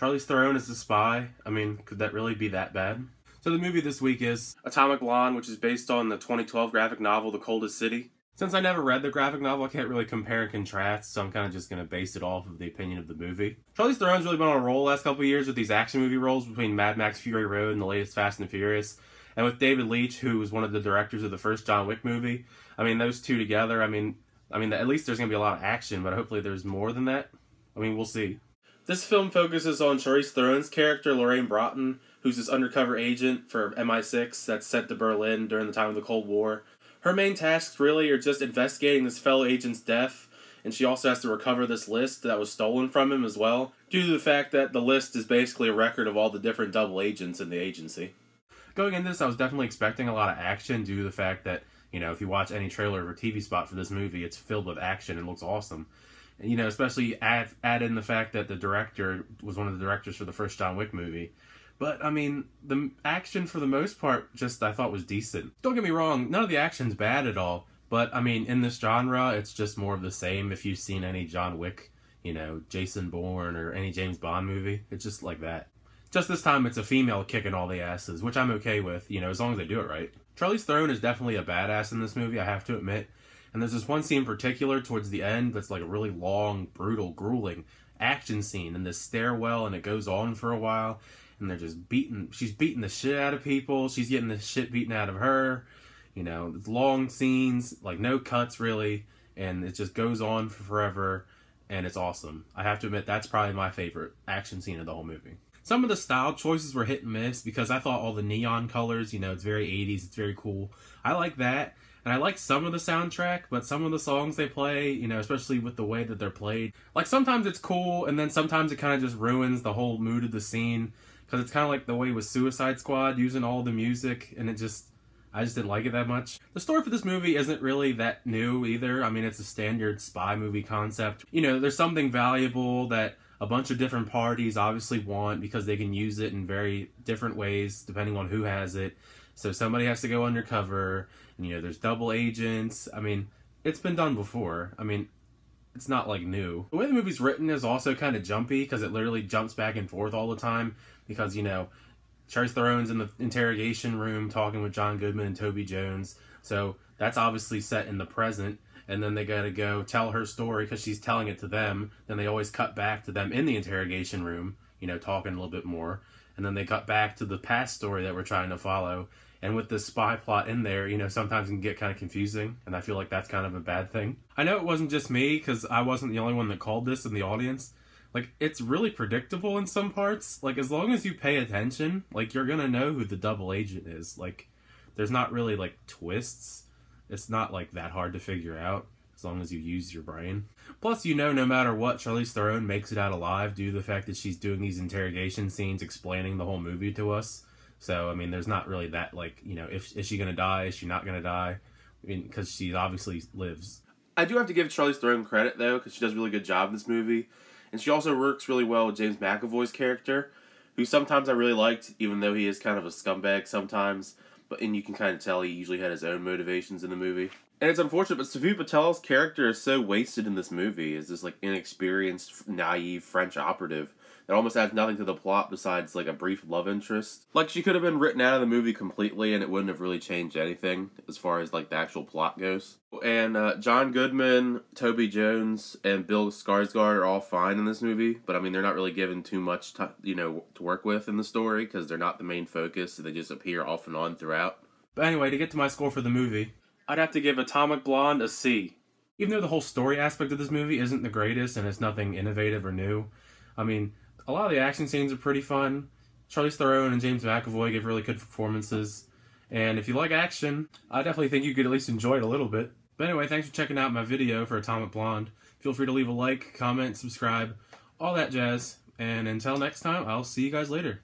Charlize Theron is a spy. I mean, could that really be that bad? So the movie this week is Atomic Blonde, which is based on the 2012 graphic novel The Coldest City. Since I never read the graphic novel, I can't really compare and contrast, so I'm kind of just going to base it off of the opinion of the movie. Charlize Theron's really been on a roll the last couple years with these action movie roles between Mad Max Fury Road and the latest Fast and Furious. And with David Leitch, who was one of the directors of the first John Wick movie, I mean, those two together, I mean, I mean, at least there's going to be a lot of action, but hopefully there's more than that. I mean, we'll see. This film focuses on Charlize Theron's character, Lorraine Broughton, who's this undercover agent for MI6 that's sent to Berlin during the time of the Cold War. Her main tasks really are just investigating this fellow agent's death, and she also has to recover this list that was stolen from him as well, due to the fact that the list is basically a record of all the different double agents in the agency. Going into this, I was definitely expecting a lot of action due to the fact that, you know, if you watch any trailer or TV spot for this movie, it's filled with action and looks awesome. You know, especially add, add in the fact that the director was one of the directors for the first John Wick movie. But I mean, the action for the most part, just I thought was decent. Don't get me wrong, none of the action's bad at all. But I mean, in this genre, it's just more of the same. If you've seen any John Wick, you know, Jason Bourne or any James Bond movie, it's just like that. Just this time, it's a female kicking all the asses, which I'm okay with, you know, as long as they do it right. Charlize Theron is definitely a badass in this movie, I have to admit. And there's this one scene in particular towards the end that's like a really long, brutal, grueling action scene in this stairwell, and it goes on for a while and they're just beating she's beating the shit out of people. She's getting the shit beaten out of her. You know long scenes like no cuts really and it just goes on for forever and it's awesome. I have to admit that's probably my favorite action scene of the whole movie some of the style choices were hit and miss because i thought all the neon colors you know it's very 80s it's very cool i like that and I like some of the soundtrack, but some of the songs they play, you know, especially with the way that they're played, like sometimes it's cool, and then sometimes it kind of just ruins the whole mood of the scene because it's kind of like the way with Suicide Squad using all the music, and it just I just didn't like it that much. The story for this movie isn't really that new either. I mean, it's a standard spy movie concept. You know, there's something valuable that a bunch of different parties obviously want because they can use it in very different ways depending on who has it. So somebody has to go undercover, and you know, there's double agents. I mean, it's been done before. I mean, it's not like new. The way the movie's written is also kind of jumpy because it literally jumps back and forth all the time because you know Charlize Theron's in the interrogation room talking with John Goodman and Toby Jones. So that's obviously set in the present. And then they got to go tell her story because she's telling it to them. Then they always cut back to them in the interrogation room, you know, talking a little bit more. And then they cut back to the past story that we're trying to follow. And with the spy plot in there, you know, sometimes it can get kind of confusing. And I feel like that's kind of a bad thing. I know it wasn't just me because I wasn't the only one that called this in the audience like it's really predictable in some parts. Like as long as you pay attention, like you're gonna know who the double agent is. Like there's not really like twists. It's not like that hard to figure out as long as you use your brain. Plus, you know, no matter what, Charlize Theron makes it out alive due to the fact that she's doing these interrogation scenes explaining the whole movie to us. So, I mean, there's not really that, like, you know, if is she gonna die? Is she not gonna die? I mean, because she obviously lives. I do have to give Charlize Theron credit though, because she does a really good job in this movie. And she also works really well with James McAvoy's character, who sometimes I really liked, even though he is kind of a scumbag sometimes. But and you can kind of tell he usually had his own motivations in the movie. And it's unfortunate, but Sofia Boutella's character is so wasted in this movie as this like inexperienced, naive French operative that almost adds nothing to the plot besides like a brief love interest. Like she could have been written out of the movie completely and it wouldn't have really changed anything as far as like the actual plot goes. And uh, John Goodman, Toby Jones, and Bill Skarsgård are all fine in this movie, but I mean they're not really given too much to, you know to work with in the story because they're not the main focus. So they just appear off and on throughout. But anyway, to get to my score for the movie, I'd have to give Atomic Blonde a C. Even though the whole story aspect of this movie isn't the greatest and it's nothing innovative or new, I mean, a lot of the action scenes are pretty fun. Charlize Theron and James McAvoy give really good performances. And if you like action, I definitely think you could at least enjoy it a little bit. But anyway, thanks for checking out my video for Atomic Blonde. Feel free to leave a like, comment, subscribe, all that jazz. And until next time, I'll see you guys later.